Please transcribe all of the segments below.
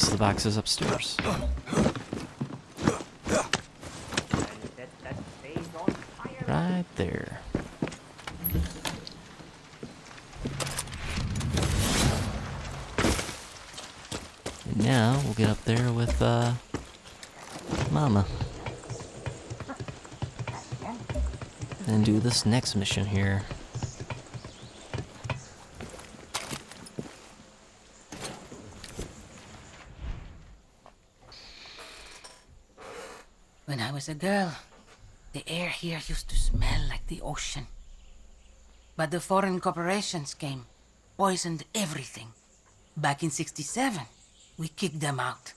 rest of the boxes upstairs. Right there. And now we'll get up there with uh, Mama. And do this next mission here. Was a girl, the air here used to smell like the ocean. But the foreign corporations came, poisoned everything. Back in 67, we kicked them out.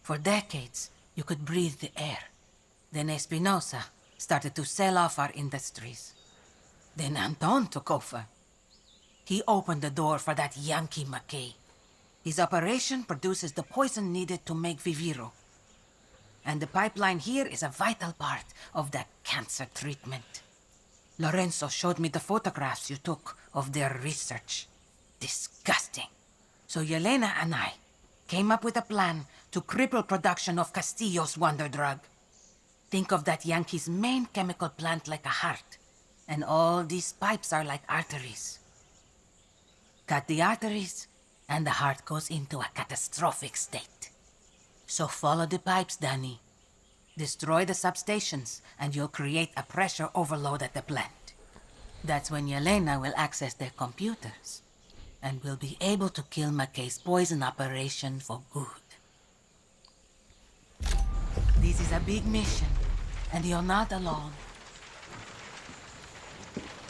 For decades, you could breathe the air. Then Espinosa started to sell off our industries. Then Anton took over. He opened the door for that Yankee McKay. His operation produces the poison needed to make Viviro. And the pipeline here is a vital part of that cancer treatment. Lorenzo showed me the photographs you took of their research. Disgusting. So Yelena and I came up with a plan to cripple production of Castillo's wonder drug. Think of that Yankee's main chemical plant like a heart, and all these pipes are like arteries. Cut the arteries, and the heart goes into a catastrophic state. So follow the pipes, Dani. Destroy the substations, and you'll create a pressure overload at the plant. That's when Yelena will access their computers, and we'll be able to kill McKay's poison operation for good. This is a big mission, and you're not alone.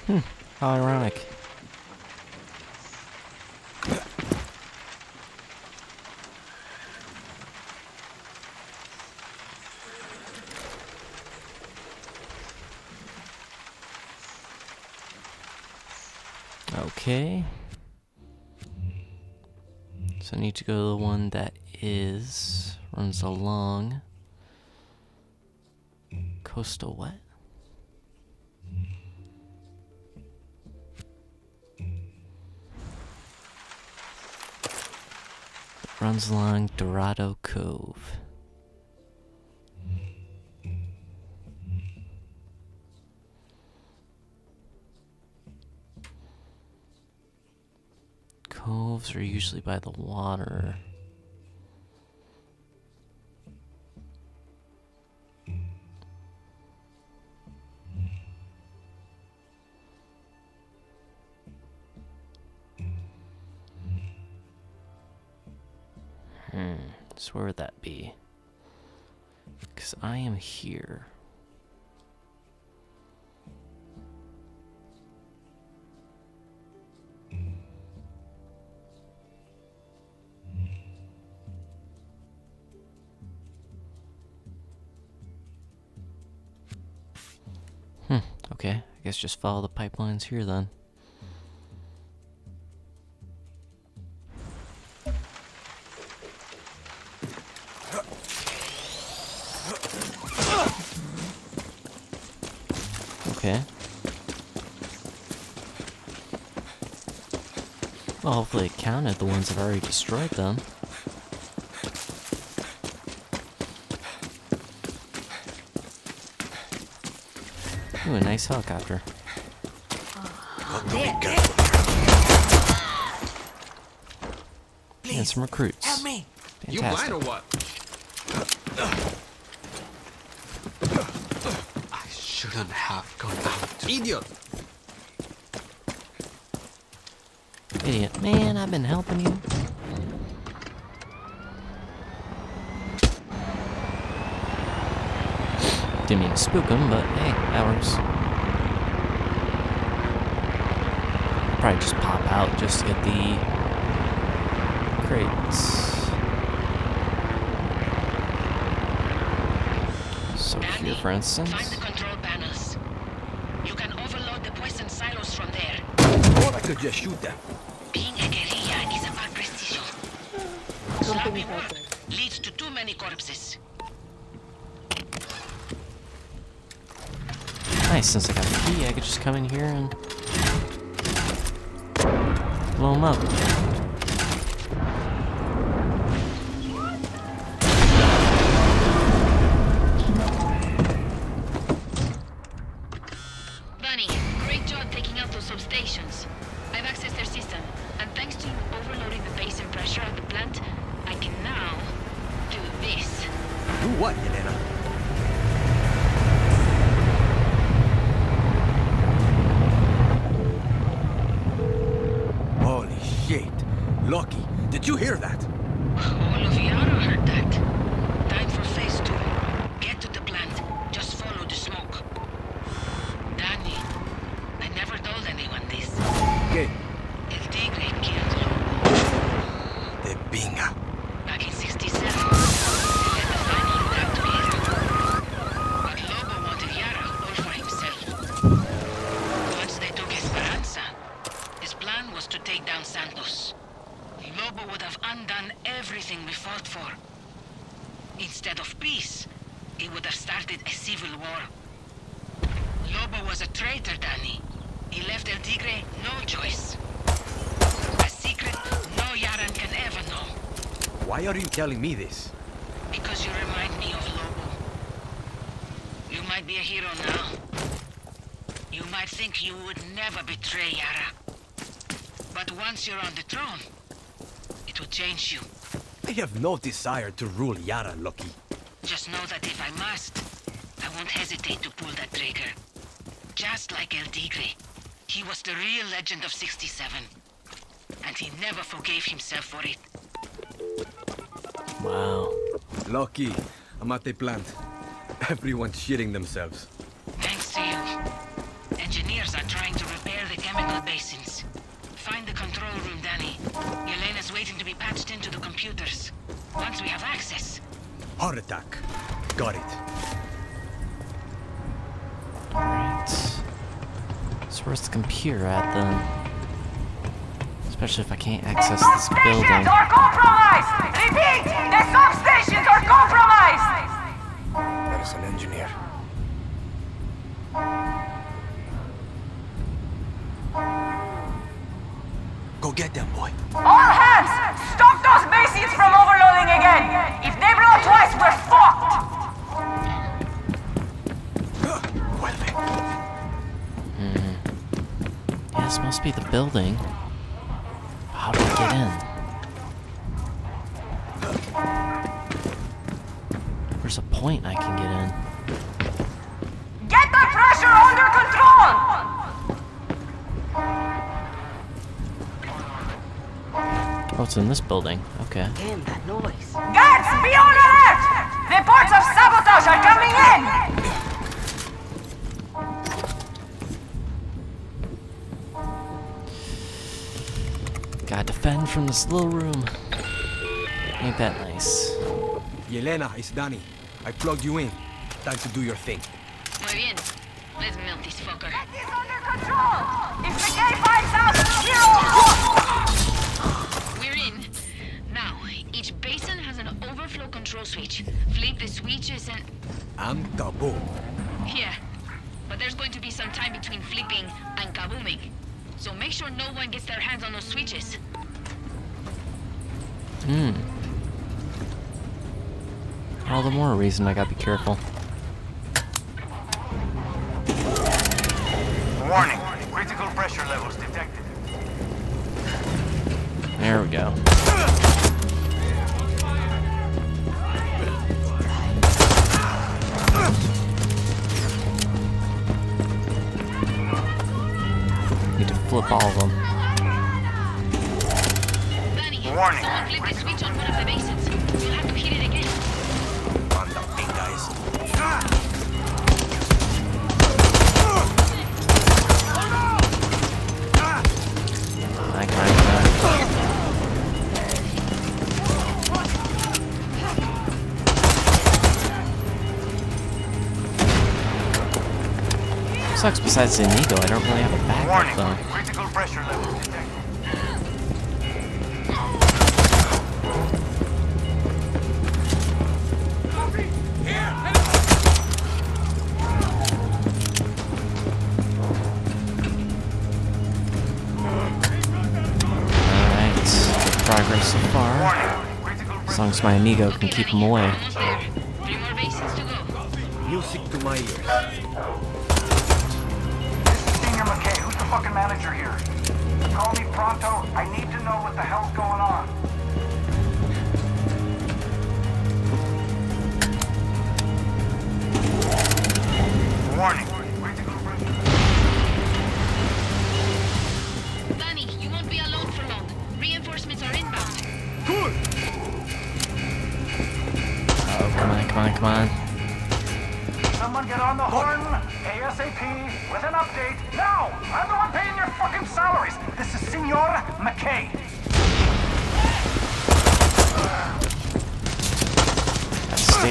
Hmm, how ironic. Okay. So I need to go to the one that is runs along coastal what? runs along Dorado Cove. Coves are usually by the water. Hmm, so where would that be? Because I am here. Okay. I guess just follow the pipelines here then. Okay. Well, hopefully it counted the ones have already destroyed them. Ooh, a nice helicopter. And some recruits. Help me! You blind or what? I shouldn't have gone out. Idiot! Idiot. Man, I've been helping you. Didn't mean to spook him, but hey, that works. Probably just pop out just to get the crates. So here, for instance. Find the control panels. You can overload the poison silos from there. Or I could just shoot them. Being a guerrilla is about prestige. Sloppy work leads to too many corpses. Nice, since I got the key, I could just come in here and blow them up. Undone everything we fought for. Instead of peace, he would have started a civil war. Lobo was a traitor, Dani. He left El Tigre no choice. A secret no Yaran can ever know. Why are you telling me this? Because you remind me of Lobo. You might be a hero now. You might think you would never betray Yara. But once you're on the throne, it will change you. I have no desire to rule Yara, Lucky. Just know that if I must, I won't hesitate to pull that trigger. Just like El Tigre. He was the real legend of 67. And he never forgave himself for it. Wow. Lucky, I'm at the plant. Everyone's shitting themselves. Heart attack. Got it. Alright. So where's the computer at then? Especially if I can't access this building. Substations are compromised! Repeat! The substations are compromised! That is an engineer. Go get them, boy. All hands! Stop those basins from overloading again! If they blow twice, we're fucked! Vuelve. Yeah, this must be the building. How do I get in? There's a point I can get in. Get the pressure under control! Oh, it's in this building. Okay. again, that noise. Guards, be on alert! Reports of sabotage are coming in! Gotta defend from this little room. Ain't that nice? Yelena, it's Dani. I plugged you in. Time to do your thing. Muy bien. Let's melt this fucker. It's under control! If the K-5000 zero each basin has an overflow control switch. Flip the switches and... I'm kaboom. Yeah. But there's going to be some time between flipping and kabooming. So make sure no one gets their hands on those switches. Hmm. All the more reason I gotta be careful. Warning. Critical pressure levels detected. There we go. Flip all of them. Warning. someone flipped the switch on one of the basins. You'll have to hit it again. Anda, pinga eso. I kinda. Sucks besides the Inigo, I don't really have a backup Warning. though. Critical pressure level detected. Alright. Progress so far. As long as my amigo can keep him away. Almost there. Three more basins to go. Music to my ears. fucking manager here. Call me pronto. I need to know what the hell.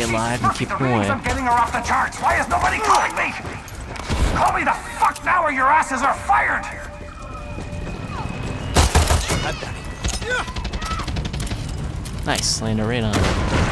Stay alive and keep going. I'm getting are off the charts. Why is nobody calling me? Call me the fuck now or your asses are fired! Nice, landed right on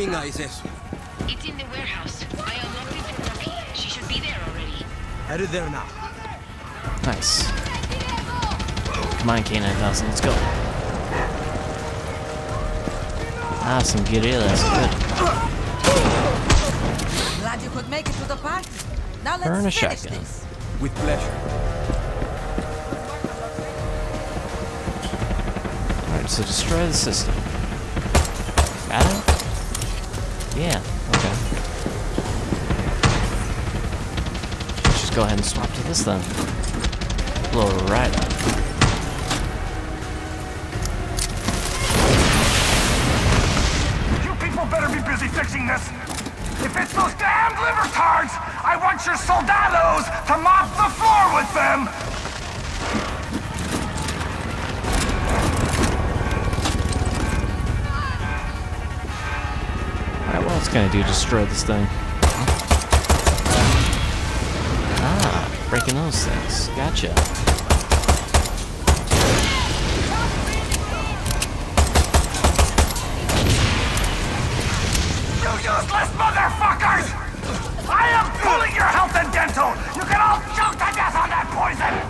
pinga es eso? It's in the warehouse. I unlocked it for Rocky. She should be there already. Headed there now. Nice. Come on, K9000, let's go. Ah, some guerrillas, good. Glad you could make it to the party. Now let's Burn a finish shotgun. this. With pleasure. Alright, so destroy the system. Got it? Yeah, okay. Let's just go ahead and swap to this then. Blow right up. You people better be busy fixing this. If it's those damned liver tards, I want your soldados to mop the floor with them. Else can I do? Destroy this thing. Ah, breaking those things. Gotcha. You useless motherfuckers! I am pulling your health and dental. You can all choke to death on that poison.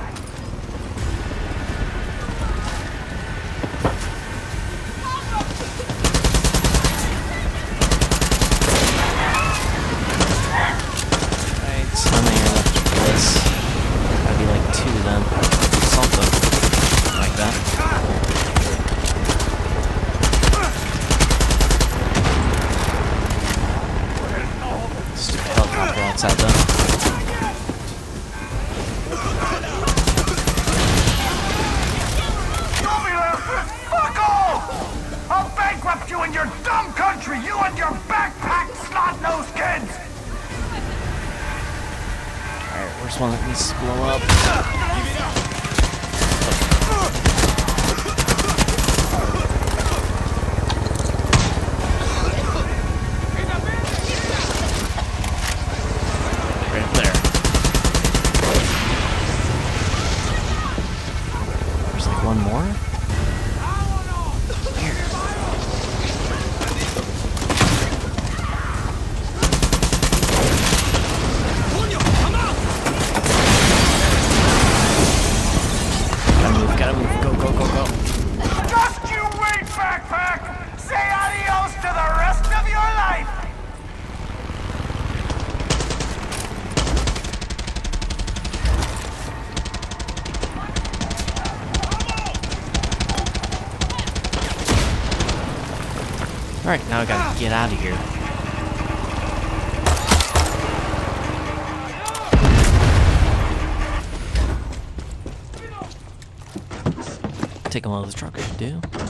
Needs blow up? Alright, now I gotta get out of here. Take a while the trucker should do.